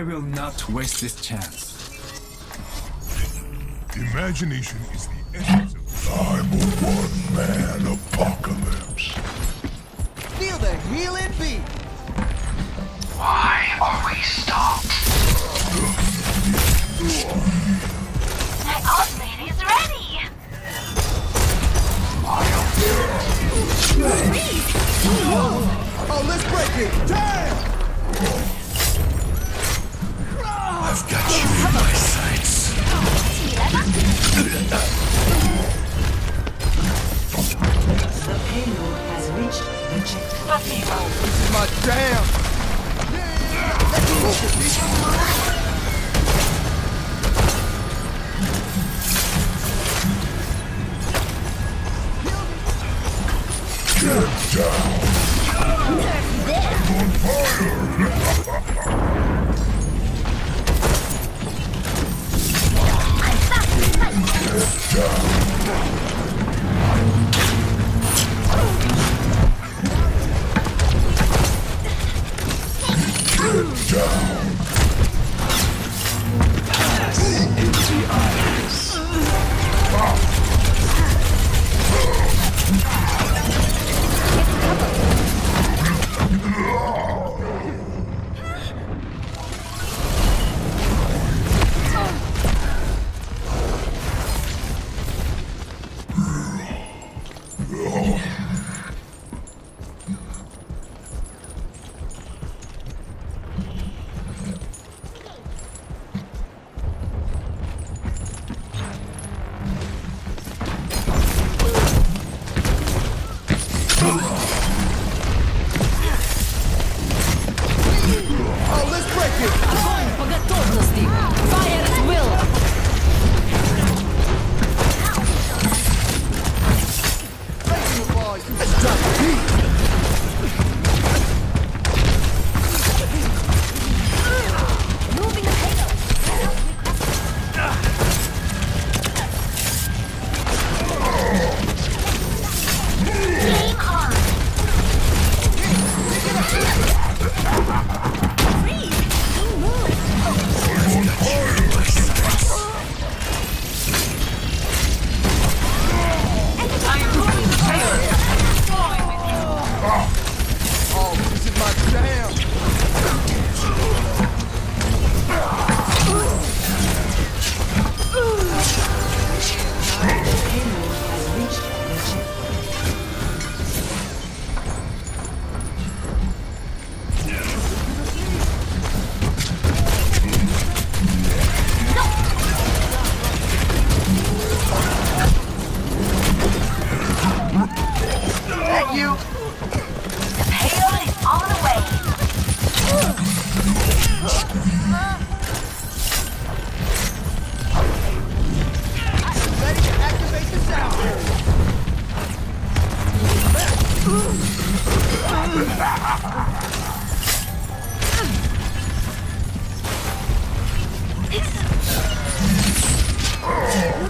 I will not waste this chance. Imagination is the essence of... I'm a one-man apocalypse. Feel the healing beat! Why are we stopped? down.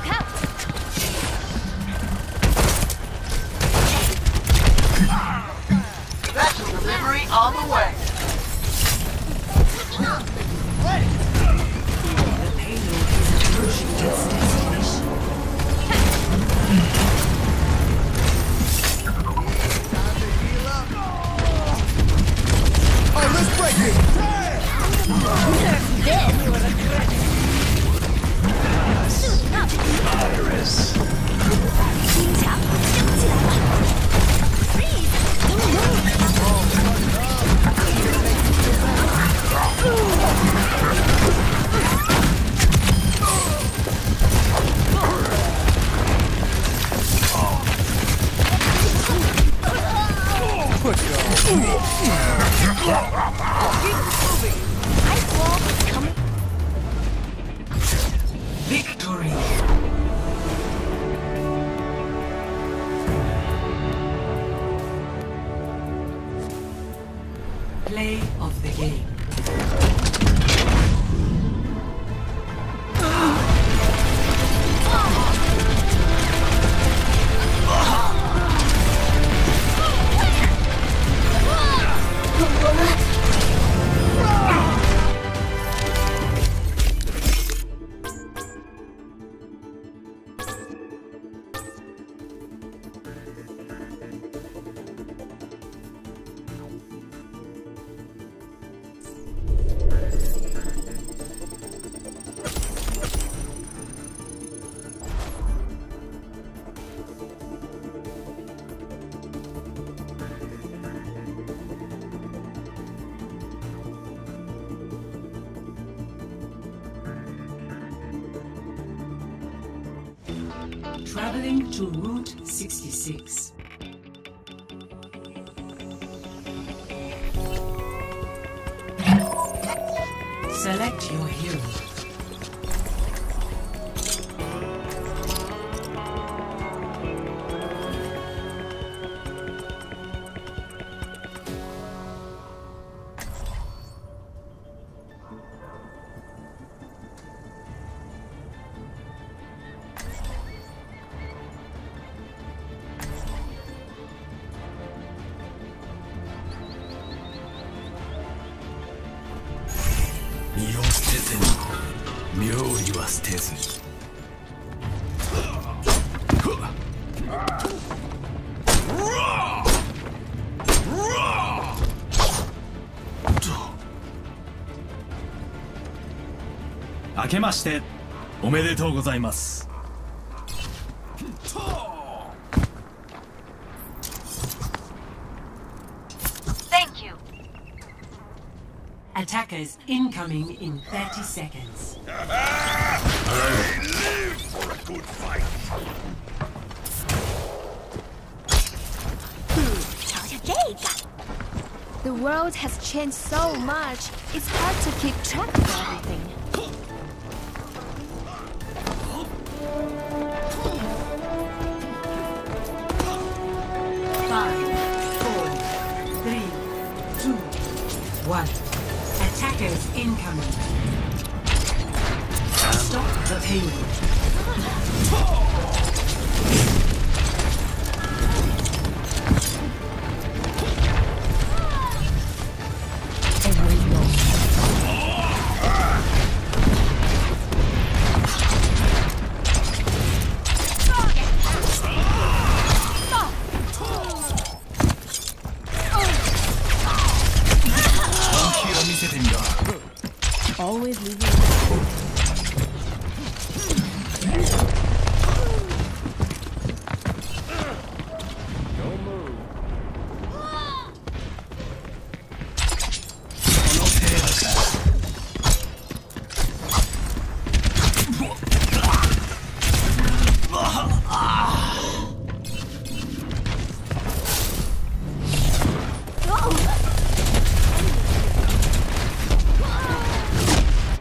Look out! Traveling to Route 66. Select your hero. "明けましておめでとうございます。The world has changed so much. It's hard to keep track of everything. Five, four, three, two, one. Attackers incoming. Stop the payload.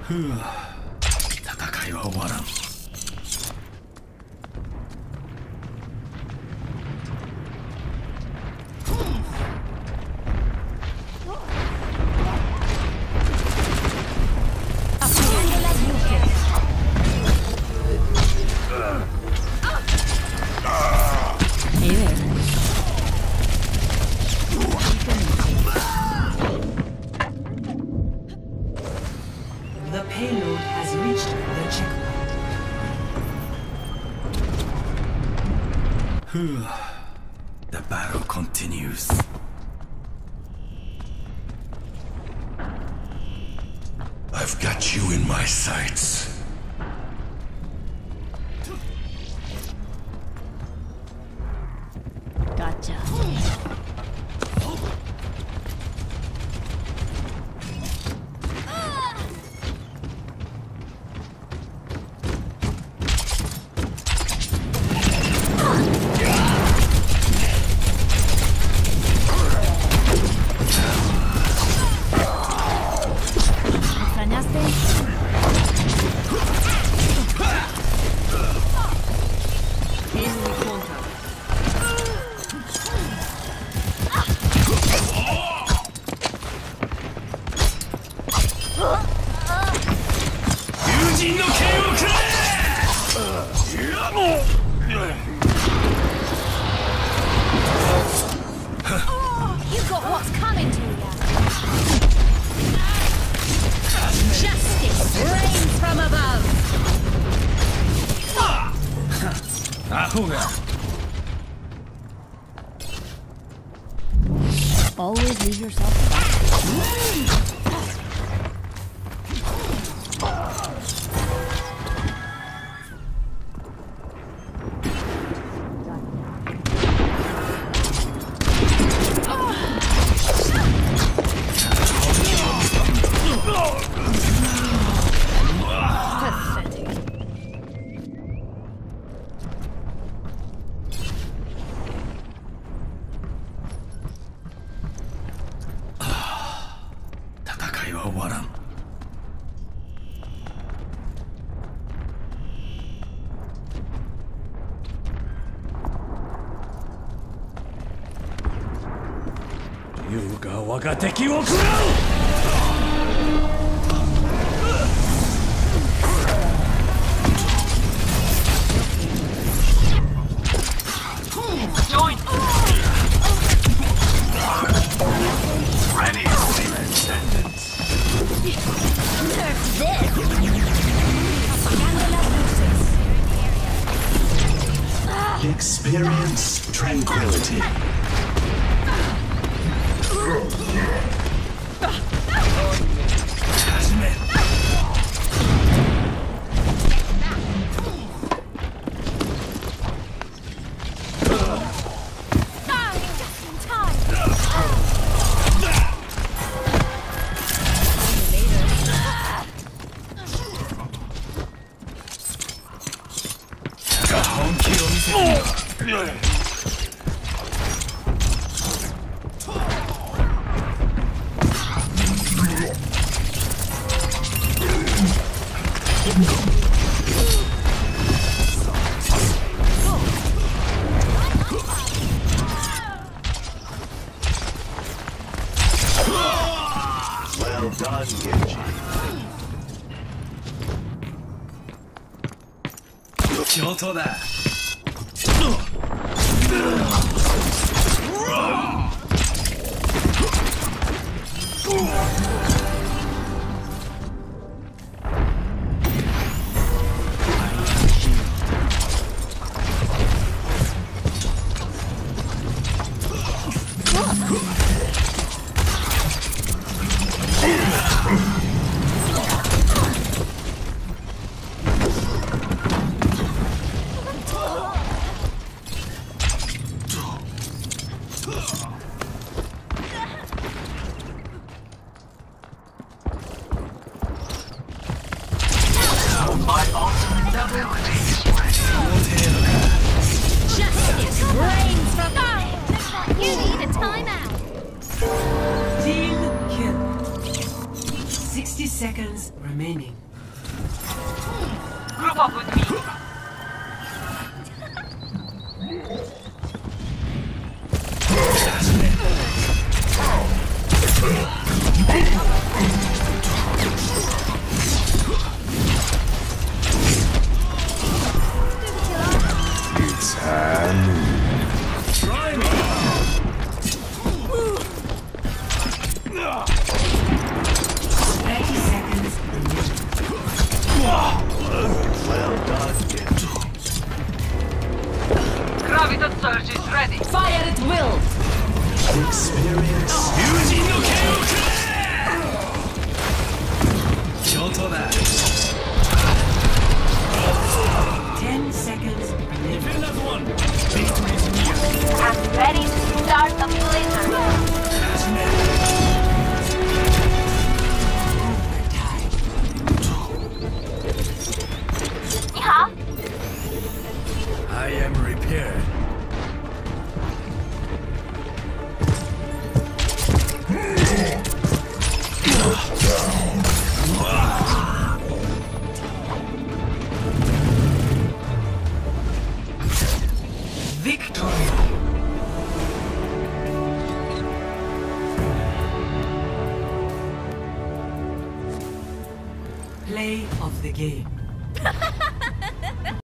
戦いは終わらん。The payload has reached the checkpoint. Hmm. The battle continues. I've got you in my sights. Always leave yourself. が敵を食らう！Well done, Genji. 上等だ My ultimate ability is ready. Justice reigns from Looks you need a timeout. Team kill. 60 seconds remaining. Group up with me. it will. Experience. Ten seconds. Victory is near. I'm ready to start the blizzard.